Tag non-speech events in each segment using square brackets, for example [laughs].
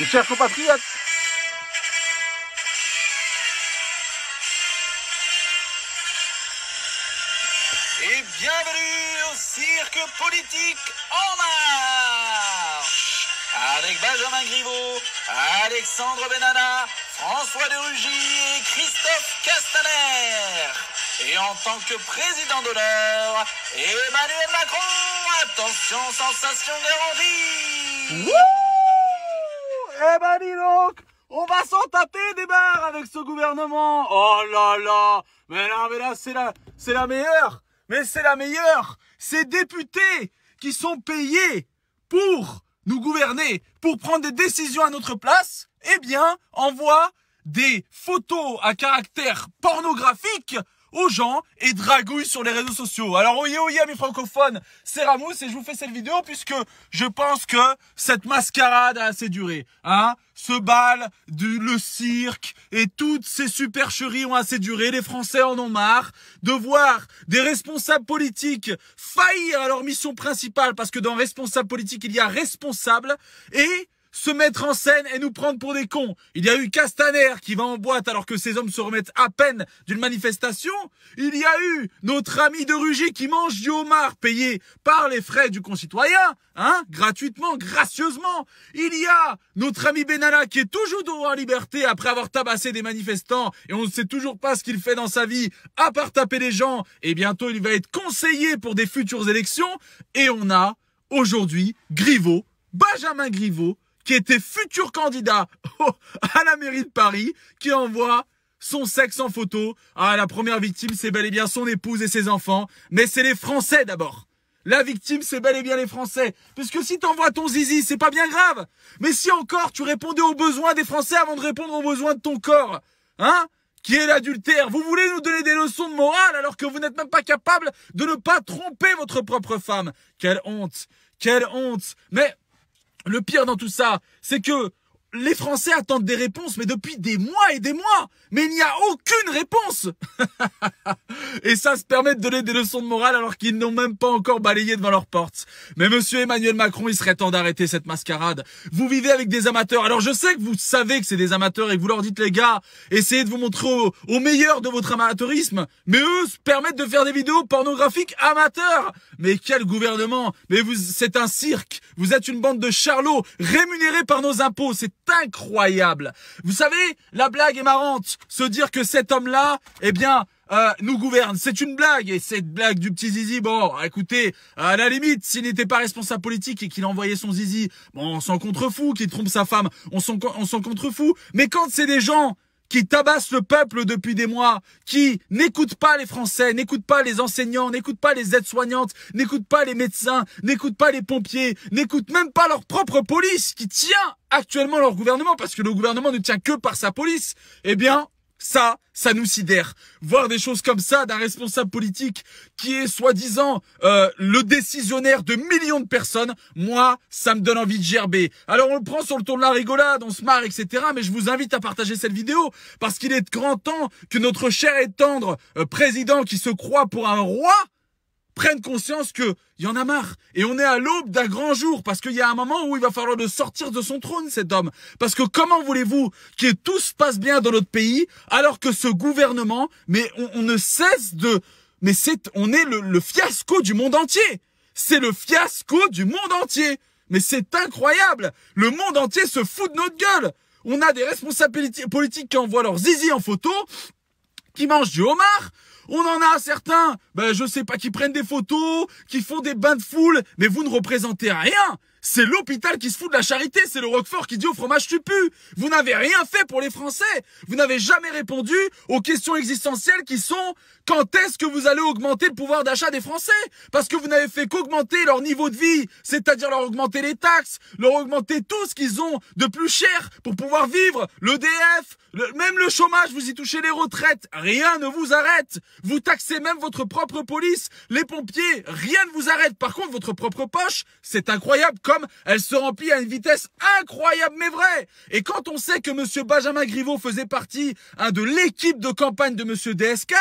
Mes chers compatriotes, Et bienvenue au cirque politique en marche Avec Benjamin Griveaux, Alexandre Benana, François de Rugy et Christophe Castaner. Et en tant que président d'honneur, Emmanuel Macron. Attention, sensation garantie Eh ben dis donc, on va s'en taper des barres avec ce gouvernement. Oh là là, mais là, mais là, c'est la, c'est la meilleure. Mais c'est la meilleure. Ces députés qui sont payés pour nous gouverner, pour prendre des décisions à notre place, eh bien, envoient des photos à caractère pornographique aux gens et dragouille sur les réseaux sociaux. Alors oyez oyez mes francophones, c'est Ramous et je vous fais cette vidéo puisque je pense que cette mascarade a assez duré. Hein ce bal, du, le cirque et toutes ces supercheries ont assez duré. Les Français en ont marre de voir des responsables politiques faillir à leur mission principale parce que dans responsable politique il y a responsable et se mettre en scène et nous prendre pour des cons. Il y a eu Castaner qui va en boîte alors que ces hommes se remettent à peine d'une manifestation. Il y a eu notre ami de Rugy qui mange du homard payé par les frais du concitoyen, hein, gratuitement, gracieusement. Il y a notre ami Benalla qui est toujours en liberté après avoir tabassé des manifestants et on ne sait toujours pas ce qu'il fait dans sa vie à part taper les gens et bientôt il va être conseillé pour des futures élections et on a aujourd'hui Griveaux, Benjamin Griveaux qui était futur candidat [laughs] à la mairie de Paris, qui envoie son sexe en photo. Ah, la première victime, c'est bel et bien son épouse et ses enfants. Mais c'est les Français d'abord. La victime, c'est bel et bien les Français. Parce que si t'envoies ton zizi, c'est pas bien grave. Mais si encore tu répondais aux besoins des Français avant de répondre aux besoins de ton corps, hein qui est l'adultère. Vous voulez nous donner des leçons de morale alors que vous n'êtes même pas capable de ne pas tromper votre propre femme. Quelle honte. Quelle honte. Mais le pire dans tout ça, c'est que les Français attendent des réponses, mais depuis des mois et des mois. Mais il n'y a aucune réponse. [laughs] et ça se permet de donner des leçons de morale alors qu'ils n'ont même pas encore balayé devant leur porte. Mais monsieur Emmanuel Macron, il serait temps d'arrêter cette mascarade. Vous vivez avec des amateurs. Alors je sais que vous savez que c'est des amateurs et vous leur dites les gars, essayez de vous montrer au, meilleur de votre amateurisme. Mais eux se permettent de faire des vidéos pornographiques amateurs. Mais quel gouvernement Mais vous, c'est un cirque. Vous êtes une bande de charlots rémunérés par nos impôts. Incroyable. Vous savez, la blague est marrante. Se dire que cet homme-là, eh bien, euh, nous gouverne. C'est une blague. Et cette blague du petit zizi, bon, écoutez, à la limite, s'il n'était pas responsable politique et qu'il envoyait son zizi, bon, on s'en contrefou, qu'il trompe sa femme, on s'en, on s'en contrefou. Mais quand c'est des gens qui tabassent le peuple depuis des mois, qui n'écoutent pas les Français, n'écoutent pas les enseignants, n'écoutent pas les aides-soignantes, n'écoutent pas les médecins, n'écoutent pas les pompiers, n'écoutent même pas leur propre police qui tient actuellement leur gouvernement, parce que le gouvernement ne tient que par sa police, eh bien, ça, ça nous sidère. Voir des choses comme ça d'un responsable politique qui est soi-disant euh, le décisionnaire de millions de personnes, moi, ça me donne envie de gerber. Alors on le prend sur le ton de la rigolade, on se marre, etc. Mais je vous invite à partager cette vidéo parce qu'il est grand temps que notre cher et tendre euh, président qui se croit pour un roi prenne conscience que y en a marre. Et on est à l'aube d'un grand jour parce qu'il y a un moment où il va falloir de sortir de son trône, cet homme. Parce que comment voulez-vous que tout se passe bien dans notre pays alors que ce gouvernement, mais on, ne cesse de, mais c'est, on est le, le fiasco du monde entier. C'est le fiasco du monde entier. Mais c'est incroyable. Le monde entier se fout de notre gueule. On a des responsables politiques qui envoient leurs zizi en photo, qui mangent du homard, on en a certains, ben je sais pas, qui prennent des photos, qui font des bains de foule, mais vous ne représentez rien. C'est l'hôpital qui se fout de la charité, c'est le Roquefort qui dit au fromage tu pues. Vous n'avez rien fait pour les Français. Vous n'avez jamais répondu aux questions existentielles qui sont quand est-ce que vous allez augmenter le pouvoir d'achat des Français? Parce que vous n'avez fait qu'augmenter leur niveau de vie, c'est-à-dire leur augmenter les taxes, leur augmenter tout ce qu'ils ont de plus cher pour pouvoir vivre, l'EDF, même le chômage, vous y touchez les retraites, rien ne vous arrête. Vous taxez même votre propre police, les pompiers, rien ne vous arrête. Par contre, votre propre poche, c'est incroyable comme elle se remplit à une vitesse incroyable mais vraie. Et quand on sait que monsieur Benjamin Griveaux faisait partie hein, de l'équipe de campagne de monsieur DSK,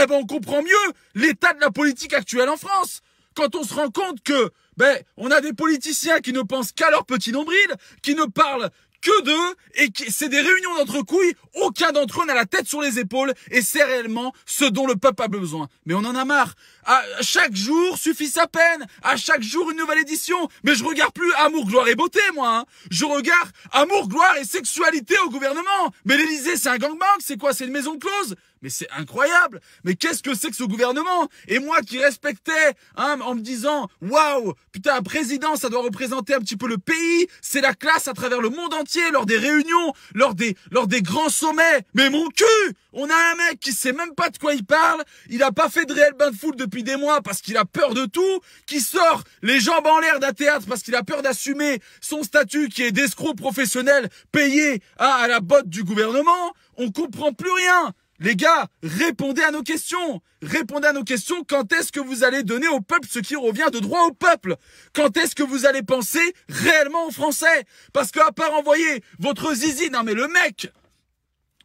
eh ben on comprend mieux l'état de la politique actuelle en France. Quand on se rend compte que ben on a des politiciens qui ne pensent qu'à leur petit nombril, qui ne parlent que d'eux et c'est des réunions d'entre couilles. Aucun d'entre eux n'a la tête sur les épaules et c'est réellement ce dont le peuple a besoin. Mais on en a marre. À chaque jour suffit sa peine. À chaque jour une nouvelle édition. Mais je regarde plus Amour, gloire et beauté, moi. Hein. Je regarde Amour, gloire et sexualité au gouvernement. Mais l'Élysée, c'est un gangbang. C'est quoi? C'est une maison close? Mais c'est incroyable. Mais qu'est-ce que c'est que ce gouvernement? Et moi qui respectais, hein, en me disant, waouh, putain, un président, ça doit représenter un petit peu le pays. C'est la classe à travers le monde entier, lors des réunions, lors des, lors des grands sommets. Mais mon cul On a un mec qui sait même pas de quoi il parle. Il a pas fait de réel bain de foot depuis des mois parce qu'il a peur de tout. Qui sort les jambes en l'air d'un théâtre parce qu'il a peur d'assumer son statut qui est d'escroc professionnel payé hein, à la botte du gouvernement. On comprend plus rien. Les gars, répondez à nos questions. Répondez à nos questions. Quand est-ce que vous allez donner au peuple ce qui revient de droit au peuple? Quand est-ce que vous allez penser réellement aux Français? Parce qu'à part envoyer votre zizi, non mais le mec,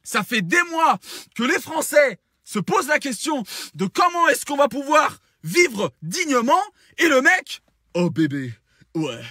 ça fait des mois que les Français se posent la question de comment est-ce qu'on va pouvoir vivre dignement. Et le mec, oh bébé, ouais,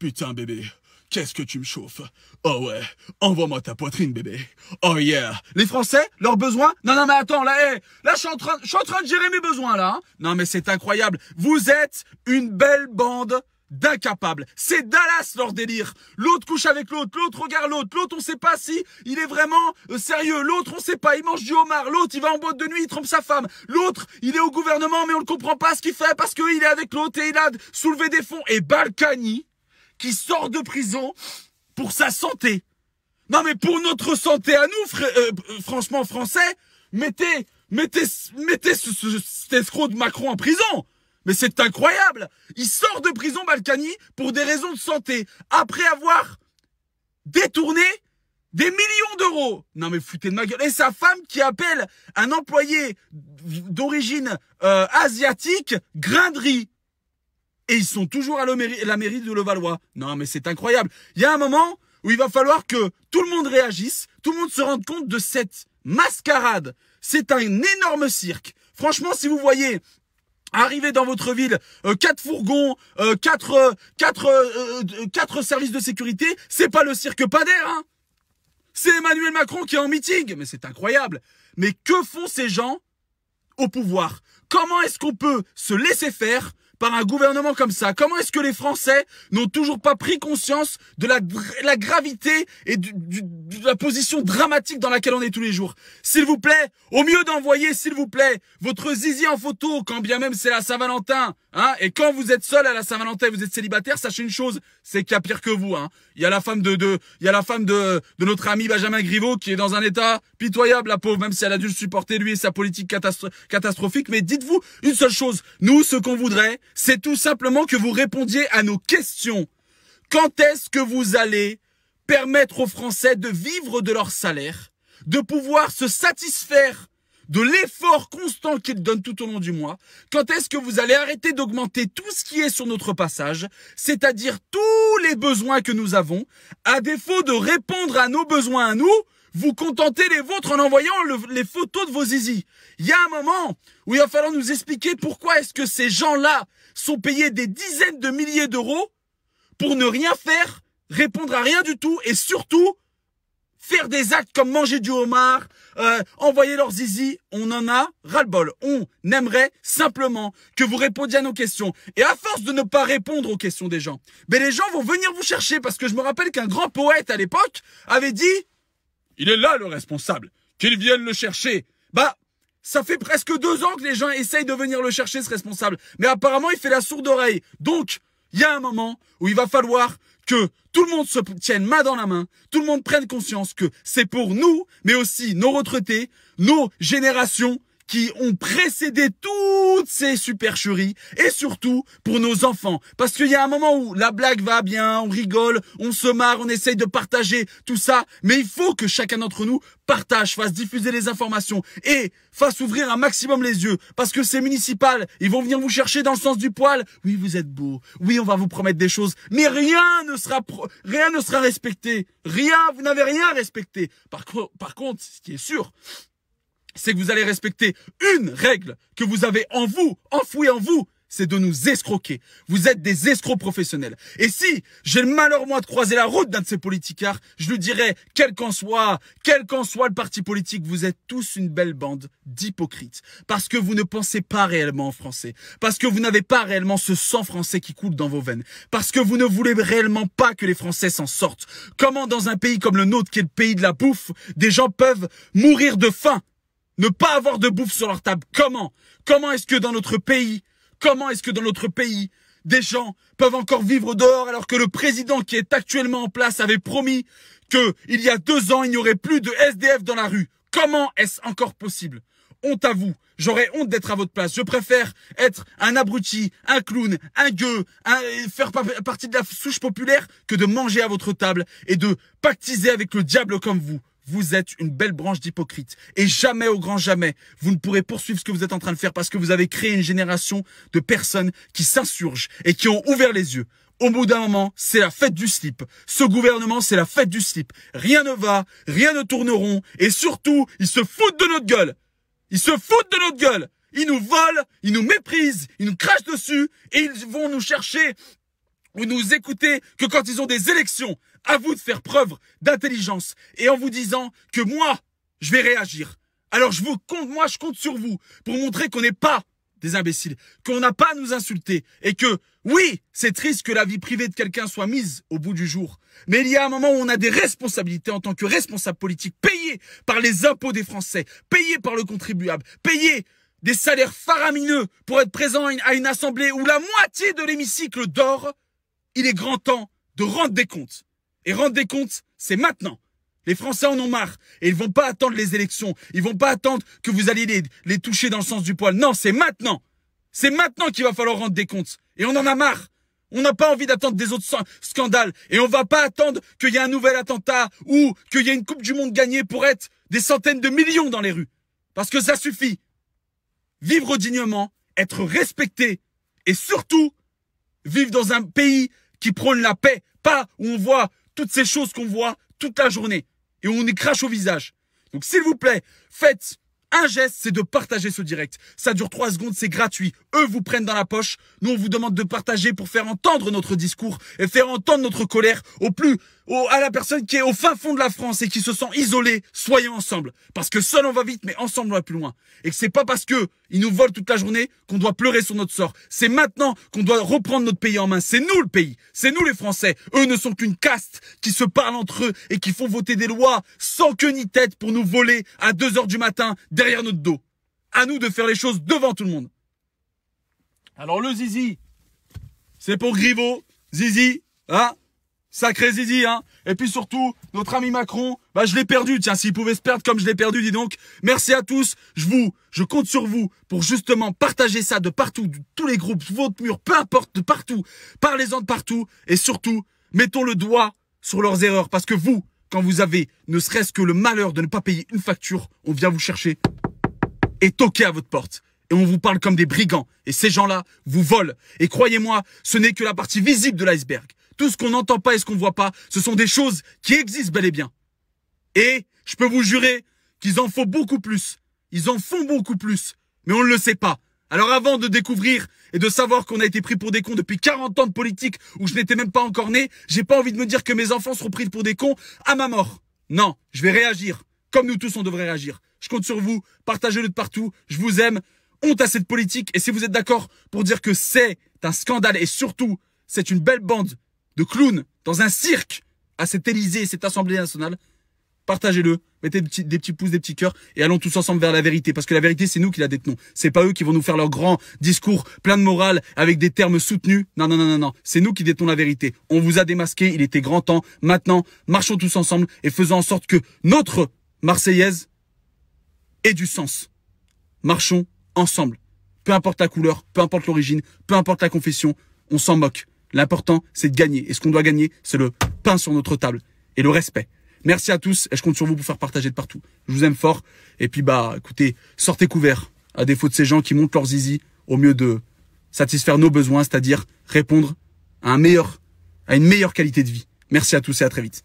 putain bébé, Qu'est-ce que tu me chauffes? Oh ouais, envoie-moi ta poitrine, bébé. Oh yeah. Les Français, leurs besoins? Non, non, mais attends, là, là, je suis en train, je suis de gérer mes besoins, là. Hein. non, mais c'est incroyable. Vous êtes une belle bande d'incapables. C'est Dallas leur délire. L'autre couche avec l'autre, l'autre regarde l'autre, l'autre on sait pas si il est vraiment euh, sérieux, l'autre on sait pas, il mange du homard, l'autre il va en boîte de nuit, il trompe sa femme, l'autre il est au gouvernement mais on ne comprend pas ce qu'il fait parce qu'il est avec l'autre et il a soulevé des fonds. Et Balkany, qui sort de prison pour sa santé. Non mais pour notre santé à nous, euh, franchement français, mettez, mettez, mettez ce, cet escroc de Macron en prison. Mais c'est incroyable. Il sort de prison Balkany pour des raisons de santé après avoir détourné des millions d'euros. Non mais foutez de ma gueule. Et sa femme qui appelle un employé d'origine euh, asiatique grinderie et ils sont toujours à la mairie, de Levallois. Non, mais c'est incroyable. Il y a un moment où il va falloir que tout le monde réagisse, tout le monde se rende compte de cette mascarade. C'est un énorme cirque. Franchement, si vous voyez arriver dans votre ville euh, quatre fourgons, euh, quatre, euh, quatre, quatre services de sécurité, c'est pas le cirque Pader, hein C'est Emmanuel Macron qui est en meeting. Mais c'est incroyable. Mais que font ces gens au pouvoir? Comment est-ce qu'on peut se laisser faire par un gouvernement comme ça Comment est-ce que les Français n'ont toujours pas pris conscience de la, gravité et de la position dramatique dans laquelle on est tous les jours? S'il vous plaît, au mieux d'envoyer, s'il vous plaît, votre zizi en photo, quand bien même c'est la Saint-Valentin, hein, et quand vous êtes seul à la Saint-Valentin, vous êtes célibataire, sachez une chose, c'est qu'il y a pire que vous, hein. Il y a la femme de, de il y a la femme de, de notre ami Benjamin Griveaux qui est dans un état pitoyable, la pauvre, même si elle a dû supporter lui et sa politique catastrophique. Mais dites-vous une seule chose, nous, ce qu'on voudrait, c'est tout simplement que vous répondiez à nos questions. Quand est-ce que vous allez permettre aux Français de vivre de leur salaire, de pouvoir se satisfaire de l'effort constant qu'ils donnent tout au long du mois, quand est-ce que vous allez arrêter d'augmenter tout ce qui est sur notre passage, c'est-à-dire tous les besoins que nous avons, à défaut de répondre à nos besoins à nous, vous contentez les vôtres en envoyant les photos de vos zizi? Il y a un moment où il va falloir nous expliquer pourquoi est-ce que ces gens-là sont payés des dizaines de milliers d'euros pour ne rien faire, répondre à rien du tout et surtout faire des actes comme manger du homard, euh, envoyer leur zizi, on en a ras-le-bol. On aimerait simplement que vous répondiez à nos questions. Et à force de ne pas répondre aux questions des gens, ben les gens vont venir vous chercher parce que je me rappelle qu'un grand poète à l'époque avait dit il est là le responsable. Qu'ils viennent le chercher. Bah, ça fait presque deux ans que les gens essayent de venir le chercher, ce responsable. Mais apparemment, il fait la sourde oreille. Donc, il y a un moment où il va falloir que tout le monde se tienne main dans la main, tout le monde prenne conscience que c'est pour nous, mais aussi nos retraités, nos générations, qui ont précédé toutes ces supercheries et surtout pour nos enfants. Parce qu'il y a un moment où la blague va bien, on rigole, on se marre, on essaye de partager tout ça, mais il faut que chacun d'entre nous partage, fasse diffuser les informations et fasse ouvrir un maximum les yeux. Parce que c'est municipal, ils vont venir vous chercher dans le sens du poil. Oui, vous êtes beau. Oui, on va vous promettre des choses, mais rien ne sera rien ne sera respecté. Rien, vous n'avez rien respecté. Par, par contre, ce qui est sûr, c'est que vous allez respecter une règle que vous avez en vous, enfouie en vous, c'est de nous escroquer. Vous êtes des escrocs professionnels. Et si j'ai le malheur, moi, de croiser la route d'un de ces politicards, je lui dirais, quel qu'en soit, quel qu'en soit le parti politique, vous êtes tous une belle bande d'hypocrites. Parce que vous ne pensez pas réellement en français. Parce que vous n'avez pas réellement ce sang français qui coule dans vos veines. Parce que vous ne voulez réellement pas que les Français s'en sortent. Comment dans un pays comme le nôtre, qui est le pays de la bouffe, des gens peuvent mourir de faim ne pas avoir de bouffe sur leur table. Comment? Comment est-ce que dans notre pays, Comment est-ce que dans notre pays, des gens peuvent encore vivre dehors alors que le président qui est actuellement en place avait promis que il y a deux ans, il n'y aurait plus de SDF dans la rue? Comment est-ce encore possible? Honte à vous. J'aurais honte d'être à votre place. Je préfère être un abruti, un clown, un gueux, faire partie de la souche populaire que de manger à votre table et de pactiser avec le diable comme vous vous êtes une belle branche d'hypocrites. Et jamais, au grand jamais, vous ne pourrez poursuivre ce que vous êtes en train de faire parce que vous avez créé une génération de personnes qui s'insurgent et qui ont ouvert les yeux. Au bout d'un moment, c'est la fête du slip. Ce gouvernement, c'est la fête du slip. Rien ne va, rien ne tourne rond, et surtout, ils se foutent de notre gueule. Ils se foutent de notre gueule. Ils nous volent, ils nous méprisent, ils nous crachent dessus, et ils vont nous chercher ou nous écouter que quand ils ont des élections. À vous de faire preuve d'intelligence et en vous disant que moi, je vais réagir. Alors je vous compte, moi je compte sur vous pour montrer qu'on n'est pas des imbéciles, qu'on n'a pas à nous insulter et que oui, c'est triste que la vie privée de quelqu'un soit mise au bout du jour. Mais il y a un moment où on a des responsabilités en tant que responsable politique, payés par les impôts des Français, payés par le contribuable, payés des salaires faramineux pour être présent à une assemblée où la moitié de l'hémicycle dort il est grand temps de rendre des comptes. Et rendre des comptes, c'est maintenant. Les Français en ont marre. Et ils vont pas attendre les élections. Ils vont pas attendre que vous alliez les, les toucher dans le sens du poil. Non, c'est maintenant. C'est maintenant qu'il va falloir rendre des comptes. Et on en a marre. On n'a pas envie d'attendre des autres scandales. Et on va pas attendre qu'il y ait un nouvel attentat ou qu'il y ait une Coupe du Monde gagnée pour être des centaines de millions dans les rues. Parce que ça suffit. Vivre dignement, être respecté et surtout vivre dans un pays qui prône la paix, pas où on voit toutes ces choses qu'on voit toute la journée et on est crache au visage. Donc s'il vous plaît, faites un geste, c'est de partager ce direct. Ça dure trois secondes, c'est gratuit. Eux vous prennent dans la poche. Nous, on vous demande de partager pour faire entendre notre discours et faire entendre notre colère au plus, à la personne qui est au fin fond de la France et qui se sent isolée. Soyons ensemble. Parce que seul on va vite, mais ensemble on va plus loin. Et que c'est pas parce que ils nous volent toute la journée qu'on doit pleurer sur notre sort. C'est maintenant qu'on doit reprendre notre pays en main. C'est nous le pays. C'est nous les Français. Eux ne sont qu'une caste qui se parlent entre eux et qui font voter des lois sans queue ni tête pour nous voler à 2 heures du matin derrière notre dos. À nous de faire les choses devant tout le monde. Alors le zizi, c'est pour Griveaux. Zizi, hein? Sacré Zizi, hein Et puis surtout, notre ami Macron, bah je l'ai perdu, tiens, s'il pouvait se perdre comme je l'ai perdu, dis donc. Merci à tous, je vous, je compte sur vous pour justement partager ça de partout, de tous les groupes, votre mur, peu importe, de partout. Parlez-en de partout, et surtout, mettons le doigt sur leurs erreurs, parce que vous, quand vous avez ne serait-ce que le malheur de ne pas payer une facture, on vient vous chercher et toquer à votre porte. Et on vous parle comme des brigands. Et ces gens-là vous volent. Et croyez-moi, ce n'est que la partie visible de l'iceberg. Tout ce qu'on n'entend pas et ce qu'on voit pas, ce sont des choses qui existent bel et bien. Et je peux vous jurer qu'ils en font beaucoup plus. Ils en font beaucoup plus. Mais on ne le sait pas. Alors avant de découvrir et de savoir qu'on a été pris pour des cons depuis 40 ans de politique où je n'étais même pas encore né, j'ai pas envie de me dire que mes enfants seront pris pour des cons à ma mort. Non, je vais réagir. Comme nous tous, on devrait réagir. Je compte sur vous. Partagez-le de partout. Je vous aime. Honte à cette politique. Et si vous êtes d'accord pour dire que c'est un scandale et surtout, c'est une belle bande de clowns dans un cirque à cet Élysée et cette Assemblée nationale, partagez-le, mettez des petits, des petits pouces, des petits cœurs et allons tous ensemble vers la vérité. Parce que la vérité, c'est nous qui la détenons. C'est pas eux qui vont nous faire leur grand discours plein de morale avec des termes soutenus. Non, non, non, non, non. C'est nous qui détenons la vérité. On vous a démasqué. Il était grand temps. Maintenant, marchons tous ensemble et faisons en sorte que notre Marseillaise ait du sens. Marchons ensemble. Peu importe la couleur, peu importe l'origine, peu importe la confession, on s'en moque. L'important, c'est de gagner. Et ce qu'on doit gagner, c'est le pain sur notre table et le respect. Merci à tous et je compte sur vous pour faire partager de partout. Je vous aime fort. Et puis, bah, écoutez, sortez couverts à défaut de ces gens qui montent leurs zizi au mieux de satisfaire nos besoins, c'est-à-dire répondre à un meilleur, à une meilleure qualité de vie. Merci à tous et à très vite.